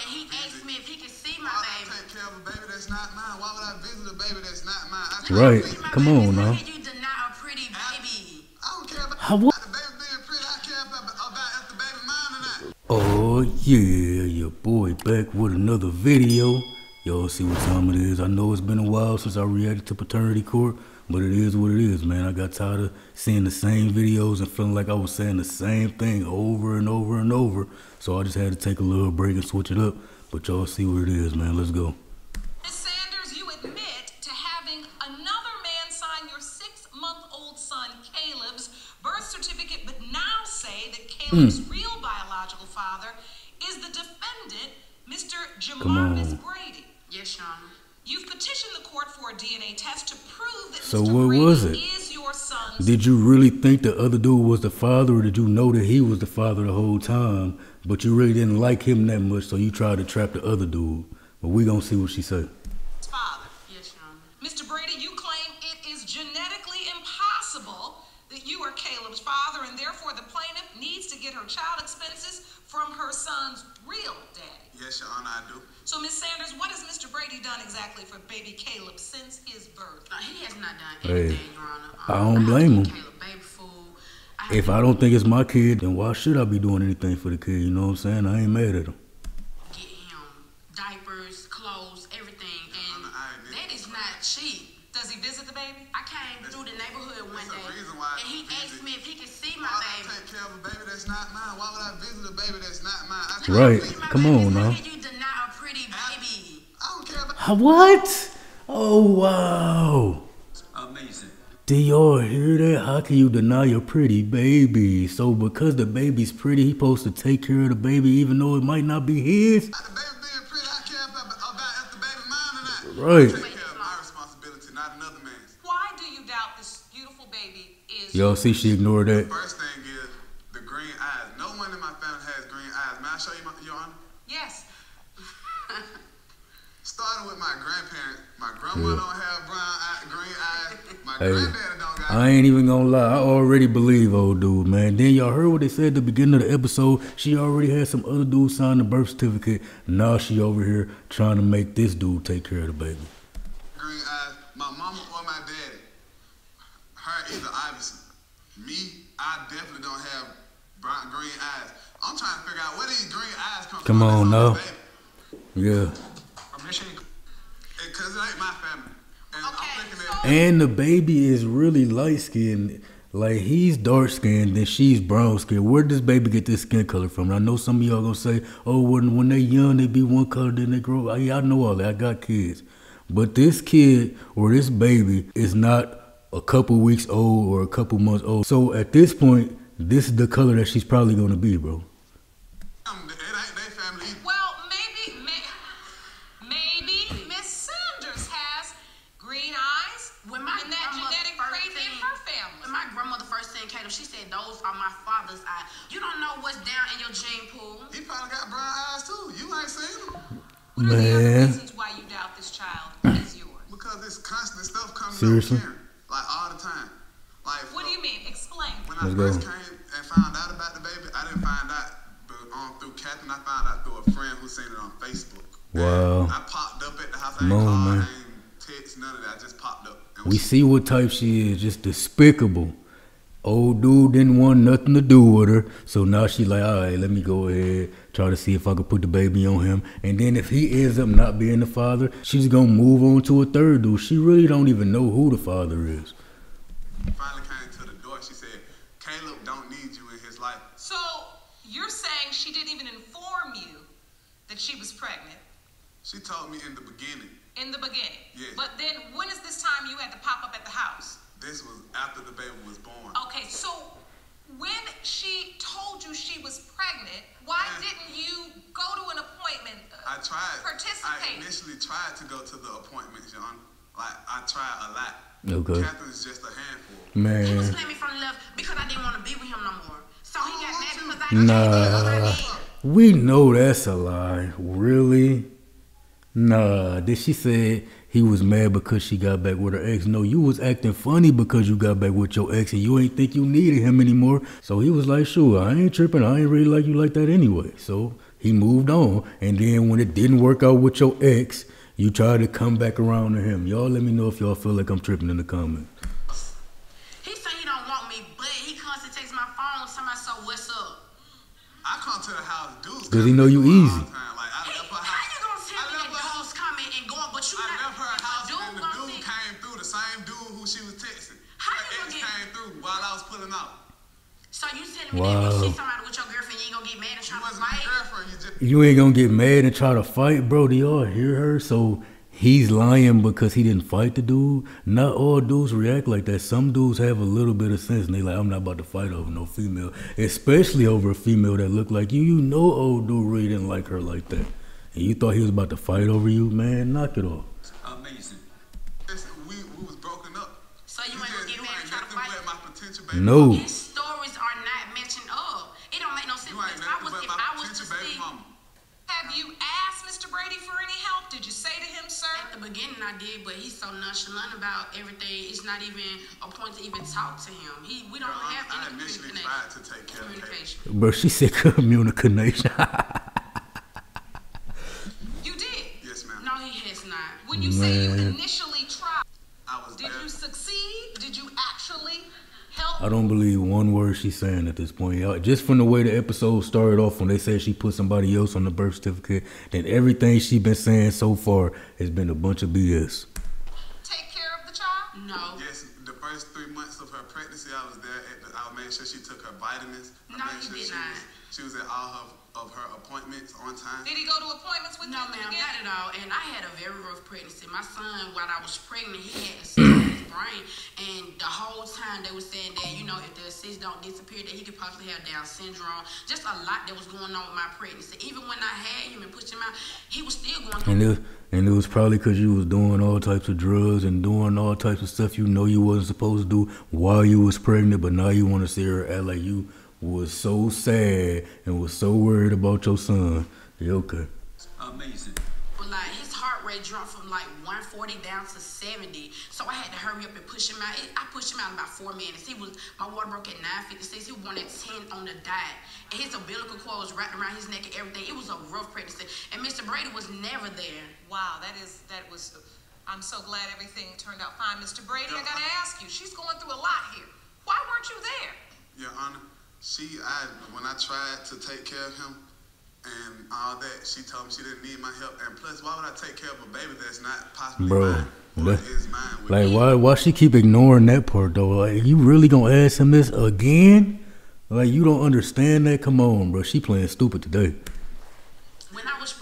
And he asked me if he could see my baby. take care of a baby that's not mine? Why would I visit a baby that's not mine? I Right. Look at my Come baby. on How now. can you deny a pretty baby? I don't care about How what? the baby being pretty. I care about, about if the baby mine or not. Oh yeah, your boy back with another video. Y'all see what time it is. I know it's been a while since I reacted to paternity court, but it is what it is, man. I got tired of seeing the same videos and feeling like I was saying the same thing over and over and over. So I just had to take a little break and switch it up. But y'all see what it is, man. Let's go. Ms. Sanders, you admit to having another man sign your six month old son Caleb's birth certificate, but now say that Caleb's hmm. real biological father is the defendant, Mr. Come on. Jamarvis Brady. Yes, Shauna. You've petitioned the court for a DNA test to prove that So Mr. what Brady was it? is your son's. Did you really think the other dude was the father, or did you know that he was the father the whole time, but you really didn't like him that much, so you tried to trap the other dude? But we gonna see what she say. father? Yes. Mr. Brady, you claim it is genetically impossible that you are Caleb's father, and therefore the plaintiff needs to get her child expenses from her son's real daddy. Yes, Your Honor, I do. So, Ms. Sanders, what has Mr. Brady done exactly for baby Caleb since his birth? No, he has not done Hey, anything, Your Honor. I Um, don't blame get him. Caleb baby food. I If I don't think it's my kid, then why should I be doing anything for the kid? You know what I'm saying? I ain't mad at him. get him diapers, clothes, everything, and Honor, I admit- that is not cheap. Does he visit the baby? I came through the neighborhood one There's a day, reason why and he I asked visit. me if he could see Why my would I baby. take care of a baby that's not mine? Why would I visit a baby that's not mine? I Look Right. how pretty my Come baby on is. now. How can you deny a pretty baby? I don't on about. How, what? Oh wow. Amazing. Do y'all hear that? How can you deny your pretty baby? So because the baby's pretty, he supposed to take care of the baby even though it might not be his? The pretty, I care about, about if the baby mine or not. Right. Take care of my responsibility, not another man's. Why do you doubt this beautiful baby is Y'all see she ignored that? First thing is the green eyes. No one in my family has green eyes. May I show you, my, Your Honor? Yes. Starting with my grandma Yeah. don't have brown eye, green eyes. My Hey, granddaddy don't got. I ain't even gonna lie. I already believe old dude, man. Then y'all heard what they said at the beginning of the episode. She already had some other dude sign the birth certificate. Now she over here trying to make this dude take care of the baby. green eyes. My mama or my daddy. Her either obviously. Me, I definitely don't have brown green eyes. I'm trying to figure out where these green eyes come, Come from. Come on That's now. my. Yeah. Permission. Because it ain't my family. And Okay, I'm thinking so- that And the baby is really light skinned. Like he's dark skinned, then she's brown skinned. Where does baby get this skin color from? And I know some of y'all gonna say, "Oh, when when they young, they be one color, then they grow." I, I know all that. I got kids, but this kid or this baby is not a couple weeks old or a couple months old. So at this point, this is the color that she's probably gonna be, bro. Pool. He probably got brown eyes too. You ain't seen them. What are the other Man. reasons why you doubt this child is yours? Because it's constant stuff coming Seriously? up Karen. Like all the time. Like What do you mean? Explain. When Let's I go. first came and found out about the baby, I didn't find out but, um, through Catherine. I found out through a friend who seen it on Facebook. Wow. And I popped up at the house. I Come ain't on, called, man. I ain't text, none of that. I just popped up. We see what type she is, just despicable. Old dude didn't want nothing to do with her, so now she like, all right, let me go ahead, try to see if I could put the baby on him. And then if he ends up not being the father, she's gonna move on to a third dude. She really don't even know who the father is. finally came to the door. She said, Caleb don't need you in his life. So you're saying she didn't even inform you that she was pregnant She told me in the beginning. in the beginning. Yes. But then when is this time you had to pop up at the house? This was after the baby was born. Okay, so when she told you she was pregnant, why Yeah. didn't you go to an appointment? uh, I tried. Participate. I initially tried to go to the appointment, John. Like I tried a lot. No Okay. Catherine's just a handful. Man. He was Man, playing me from love because I didn't want to be with him no more. So he got mad because I Nah. we know that's a lie. Really? Nah. Did she say he was mad because she got back with her ex? No, you was acting funny because you got back with your ex and you ain't think you needed him anymore. So he was like, sure, I ain't tripping. I ain't really like you like that anyway. So He moved on, and then when it didn't work out with your ex, you tried to come back around to him. Y'all let me know if y'all feel like I'm tripping in the comments. He say he don't want me, but he constantly takes my phone. Somebody so what's up? I come to the house, dudes. 'Cause he know you come easy. Pulling out. So you telling me that Wow. if you see somebody with your girlfriend, you ain't gonna get mad and try to fight? just You ain't gonna get mad and try to fight, bro. Do y'all hear her? So he's lying because he didn't fight the dude. Not all dudes react like that. Some dudes have a little bit of sense and they like, I'm not about to fight over no female, especially over a female that look like you. You know, old dude really didn't like her like that, and you thought he was about to fight over you, man. Knock it off. No. His stories are not mentioned up. It don't make no sense. You ain't If I was, if my I was to potential baby see, mama. Have you asked Mr. Brady for any help? Did you say to him, sir? at the beginning I did, but he's so nonchalant about everything. It's not even a point to even talk to him. He, we don't I, have I any initially communication. tried to take care of Bro, she said communication. You did. Yes, ma'am. No, he has not. When you say you initially tried, I was did there. you succeed? Did you actually help? I don't believe one word she's saying at this point. Y'all, just from the way the episode started off when they said she put somebody else on the birth certificate, then everything she been saying so far has been a bunch of BS. Take care of the child? No. Yes, the first three months of her pregnancy, I was there. At the, I made sure she took her vitamins. I No, made you sure did she not. Was, she was at all her, of her appointments on time. Did he go to appointments with No, you? ma'am, again? not at all. And I had a very rough pregnancy. My son, while I was pregnant, he had a cyst his brain. And the whole time they were saying that, you know, if the cyst don't disappear, that he could possibly have Down syndrome. Just a lot that was going on with my pregnancy. Even when I had him and pushed him out, he was still going through And it, and it was probably because you was doing all types of drugs and doing all types of stuff you know you wasn't supposed to do while you was pregnant, but now you want to see her act like you was so sad and was so worried about your son. Yeah, okay. Amazing. But like his heart rate dropped from like 140 down to 70. So I had to hurry up and push him out. I pushed him out in about four minutes. He was my water broke at 956. He wanted 10 on the dot. And his umbilical cord was wrapped around his neck and everything. It was a rough pregnancy. And Mr. Brady was never there. Wow, that is that was. I'm so glad everything turned out fine, Mr. Brady. I gotta ask you, she's going through a lot here. Why weren't you there? Your Honor, she, I, when I tried to take care of him and all that, she told me she didn't need my help. And plus, why would I take care of a baby that's not possibly Bro, mine? Or that- is mine with Like why why she keep ignoring that part though? Like you really gonna ask him this again? Like you don't understand that? Come on, bro. She playing stupid today. When I was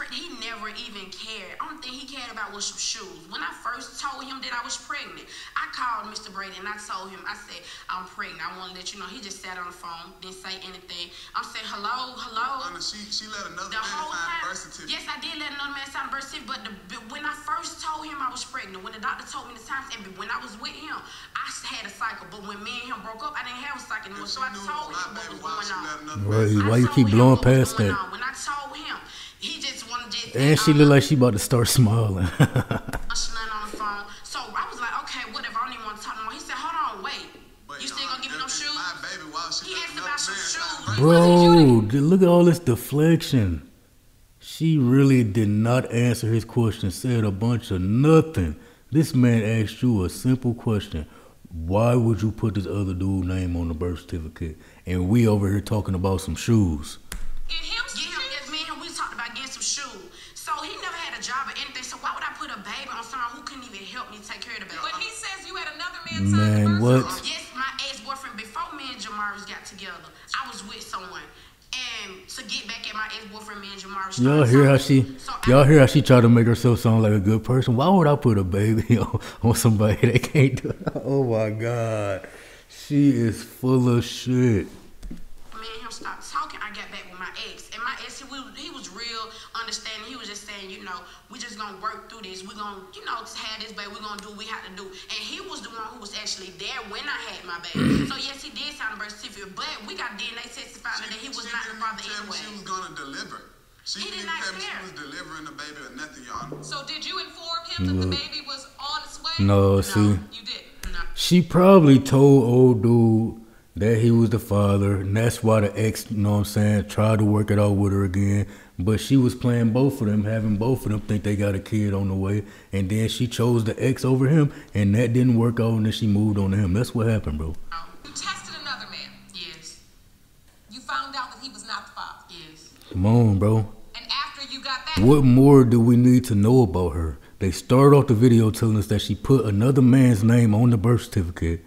was pregnant, I called Mr. Brady and I told him, I said, I'm pregnant. I want to let you know. He just sat on the phone, didn't say anything. I'm saying, hello, hello. Honor, she, she let another The man sign time, birth certificate. yes, I did let another man sign a birth certificate. But, the, but when I first told him I was pregnant, when the doctor told me the times, and when I was with him, I had a cycle. But when me and him broke up, I didn't have a cycle anymore. So I knew told him what was why going on. let another Right, man I why you keep blowing past that? on. When I told him, he just wanted to. And she looked like she about to start smiling. Bro, look at all this deflection. She really did not answer his question, said a bunch of nothing. This man asked you a simple question. Why would you put this other dude name on the birth certificate? And we over here talking about some shoes. Get him some Get him, shoes? yes, me and him, we talked about getting some shoes. So he never had a job or anything. So why would I put a baby on someone who couldn't even help me take care of the baby? But he says you had another man sign Man, the birth what? certificate. Yes, my ex-boyfriend, before me and Jamaris got together, I was with someone. And to get back at my ex-boyfriend, me and Jamaris Y'all hear how she So y'all hear how she tried to make herself sound like a good person? Why would I put a baby on, on somebody that can't do it? Oh my god. She is full of shit. me and him stopped talking, I got back with my ex. And my ex, he, was- he was real understanding. He was just saying, you know, we just gonna work through this. we gonna, you know, have this baby. we gonna do what we have to do. And he was the one who was actually there when I had my baby. so yes, he did sign a birth certificate, but we got DNA testifying that he was not the father tell anyway. She was gonna deliver. She He did didn't not tell me she was delivering the baby or nothing, Your Honor. So did you inform him that the baby was on its way? No, see. You did. No. She probably told old dude that he was the father, and that's why the ex, you know what I'm saying, tried to work it out with her again. But she was playing both of them, having both of them think they got a kid on the way, and then she chose the ex over him, and that didn't work out, and then she moved on to him. That's what happened, bro. You tested another man. Yes. You found out that he was not the father. Yes. Come on, bro. And after you got that, What more do we need to know about her? They start off the video telling us that she put another man's name on the birth certificate.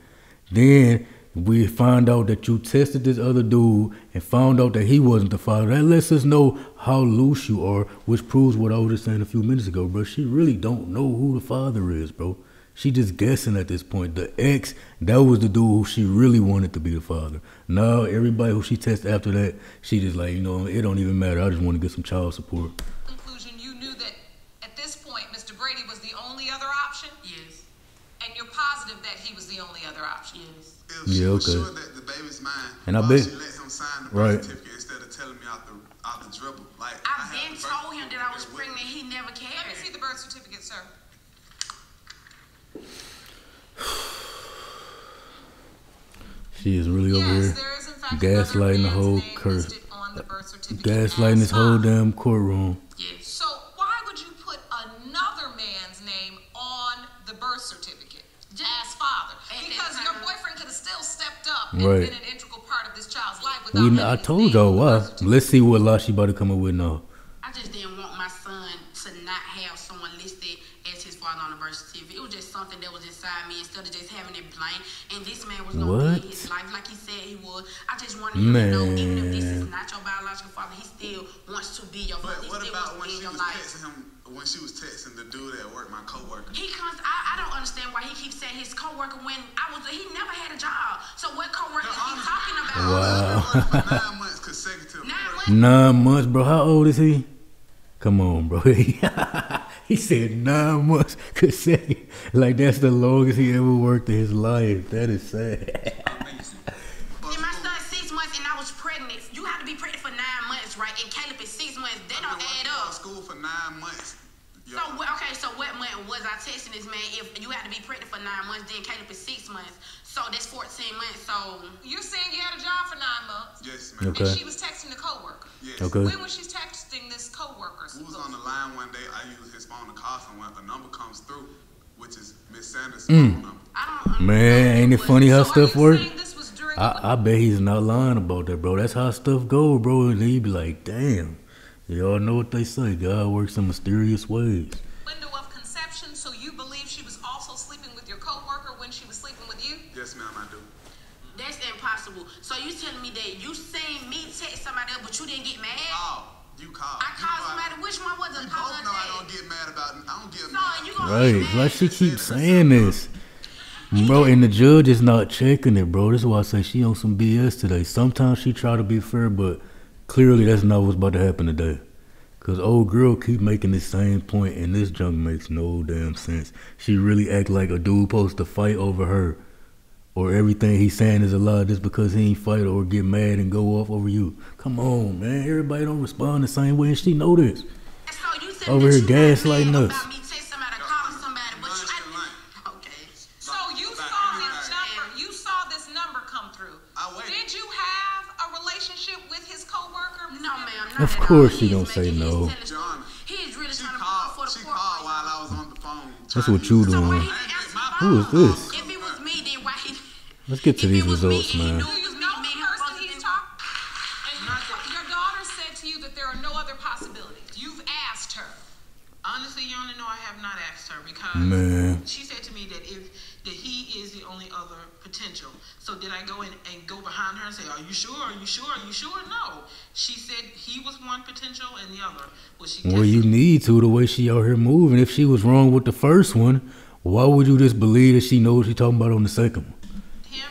Then we find out that you tested this other dude and found out that he wasn't the father. That lets us know how loose you are, which proves what I was just saying a few minutes ago, bro. She really don't know who the father is, bro. She just guessing at this point. The ex, that was the dude who she really wanted to be the father. Now everybody who she tested after that, she just like, you know, it don't even matter. I just want to get some child support. conclusion, you knew that at this point, Mr. Brady was the only other option, Yes. and you're positive that he was the only other option. Yes. If she Yeah, was okay. sure that the baby's mine, And I why bet- she let him sign the birth Right. certificate instead of telling me out the out the dribble. Like I have then the told him that I was certificate with pregnant. He never came. Let me see the birth certificate, sir. She is really over here there is in fact gaslighting the whole man's curse. the gaslighting this whole damn courtroom. Yes. So why would you put another man's name on the birth certificate as father? At that Because your boyfriend could have still stepped up and Right. been an integral part of this child's life without We, I told name y'all on the why. Let's see what lie she about to come up with now. I just didn't want my son to not have someone listed as his father on the birth certificate. It was just something that was inside me instead of just having it blank. And this man was gonna What? be his life like he said he would. I just wanted him to know, even if this is Man. not your biological father, he still wants to be your father. But He what still about wants to when be she your was life. texting him? When she was texting the dude at work, my coworker. He comes. I, I don't understand why he keeps saying his coworker when I was. He never had a job. So what coworker is he talking about? Wow. For nine months consecutive. Nine months. Nine months, bro. How old is he? Come on, bro. he said nine months consecutive. Like that's the longest he ever worked in his life. That is sad. And my six months, and I was pregnant. You have to be pregnant for nine months, right? And Caleb is six months. They don't add up. School for nine months. Yo, So okay, so what month was I texting this man? If you had to be pregnant for nine months, then Caleb is six months. So that's fourteen months. So You're saying you had a job for nine months, yes, man. Okay. and she was texting the coworker. Yes. Okay. When was she texting this coworker? Who was on the line one day. I used his phone to call someone. A number comes through, which is Miss Sanders' Mm. phone number. I don't. Man, ain't it funny how So stuff you work? saying this was during the I, I bet he's not lying about that, bro. That's how stuff go, bro. And he be like, damn. Y'all know what they say. God works in mysterious ways. window of conception, so you believe she was also sleeping with your coworker when she was sleeping with you? Yes, ma'am, I do. That's impossible. So you telling me that you seen me text somebody else, but you didn't get mad? Oh. You call. I called somebody. Which one was We it? Call both or know I text? don't get mad about. I don't get So mad. Right. get mad? Like she keeps saying this. Bro, and the judge is not checking it, bro. This is why I say she on some BS today. Sometimes she try to be fair, but clearly that's not what's about to happen today. Cause old girl keep making the same point, and this junk makes no damn sense. She really act like a dude supposed to fight over her, or everything he's saying is a lie just because he ain't fight or get mad and go off over you. Come on, man. Everybody don't respond the same way, and she know this. So Over here that you not gaslighting us. About me text somebody, calling somebody, but you. Nonchalant. I, okay. So you About saw anything. this number. You saw this number come through. I waited. Did you have a relationship with his coworker? No, ma'am. Not Of at course all. she He is gonna say making- he is no. telling- John, He is really She trying to called. pull for the She court. called while I don't say no. That's what you use it. So why doing. he didn't answer the Who is phone? this? If it was me, then why he? Let's get to If these it was me results, and he man. knew one potential and the other was she. Well, you need to the way she out here moving. If she was wrong with the first one, why would you just believe that she knows what she talking about on the second one? him,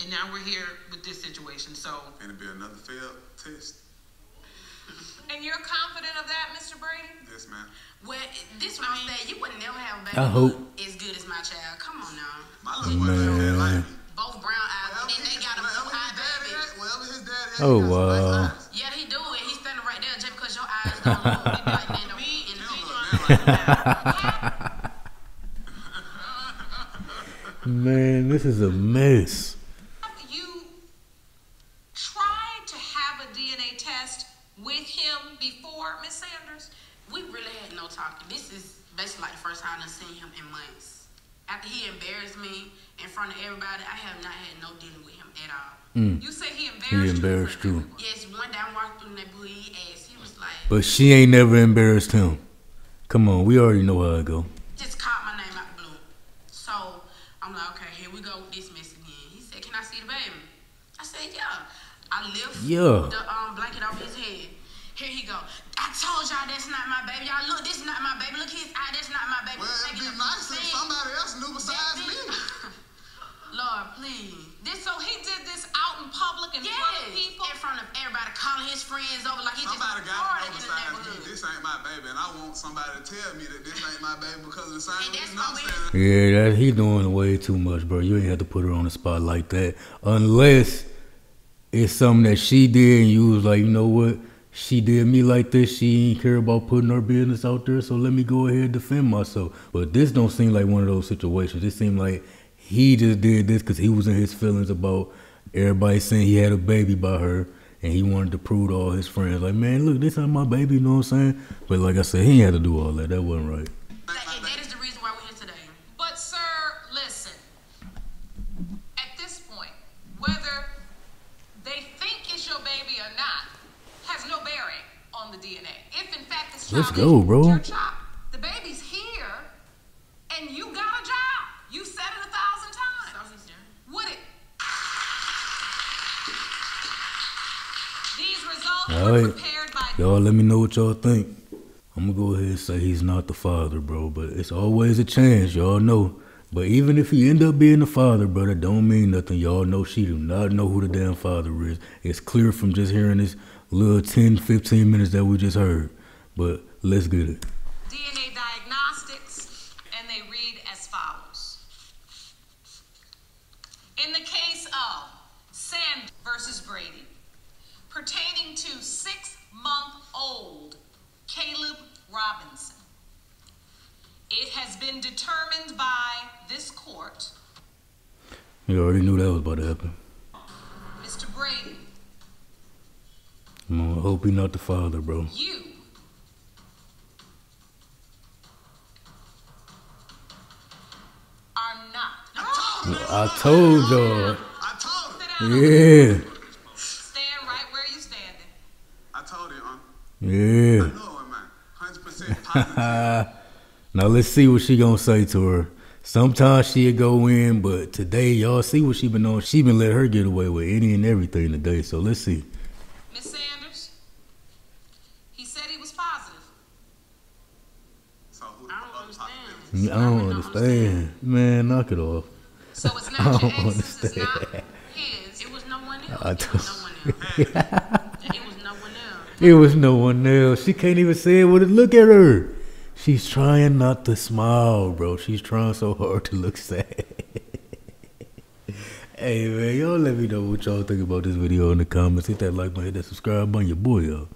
and now we're here with this situation. So And it'd be another failed test. And you're confident of that, Mr. Brady? Yes, ma'am. Well, this what I'm saying. You would never have a baby I hope- as good as my child. Come on now. My little boy Man. like me. Both brown eyes, and then they got a blue Wherever eye baby. at, wherever his daddy at, Oh, he got some nice wow. eyes. Yeah, Man, this is a mess. You tried to have a DNA test with him before, Miss Sanders? We really had no talk. This is basically like the first time I've seen him in months. After he embarrassed me in front of everybody, I have not had no dealing with him at all. Mm. You say he embarrassed, He embarrassed you. you. Yes, one day I walked through the neighborhood, he asked, he was like, But she ain't never embarrassed him. Come on, we already know how it go. just called my name out the blue. So I'm like, okay, here we go with this mess again. He said, can I see the baby? I said, yeah. I lift Yeah. the um, blanket off his head. Here he go. I told y'all that's not my baby. Y'all look, this is not my baby. Look his eye, that's not my baby. Well, it'd be nice if somebody else knew besides ain't my baby, and I want somebody to tell me that this ain't my baby because of the same And reason I'm saying. Yeah, that he doing way too much, bro. You ain't have to put her on the spot like that, unless it's something that she did and you was like, you know what, she did me like this. She ain't care about putting her business out there, so let me go ahead and defend myself. But this don't seem like one of those situations. It seemed like he just did this because he was in his feelings about everybody saying he had a baby by her. And he wanted to prove to all his friends, like, man, look, this ain't my baby, you know what I'm saying? But like I said, he had to do all that. That wasn't right. Like, and that is the reason why we're here today. But sir, listen. At this point, whether they think it's your baby or not has no bearing on the DNA. If in fact this Let's child go, bro. your child, the baby's here, and you got a job. You said it a thousand times. So he's there. Would it? These results All were right. prepared by Y'all let me know y'all think. I'm gonna go ahead and say he's not the father, bro, but it's always a chance, y'all know. But even if he end up being the father, bro, that don't mean nothing. Y'all know she do not know who the damn father is. It's clear from just hearing this little 10, 15 minutes that we just heard. But let's get it. DNA diagnostics, and they read as follows. In the case of Sand versus Brady, pertaining to six month old Caleb Robinson, it has been determined by this court, You already knew that was about to happen. Mr. Brady, I'm gonna hope he not the father, bro. you are not. I told y'all. I told Sit him. Yeah. Stand right where you standing. I told you, Um, Yeah. I know it, man. Hundred percent positive. Now let's see what she gonna say to her. Sometimes she'll go in, but today y'all see what she been on. She been let her get away with any and everything today. So let's see. Miss Sanders, he said he was positive. so who the I don't fuck understand. I don't understand, man. Knock it off. So it's I not your don't ex's, it's not understand. his. It was no one else. I don't- was no one else. it was no one else. It was no one else. She can't even say it with a look at her. She's trying not to smile, bro. She's trying so hard to look sad. hey man, y'all let me know what y'all think about this video in the comments. Hit that like button, hit that subscribe button, your boy, y'all.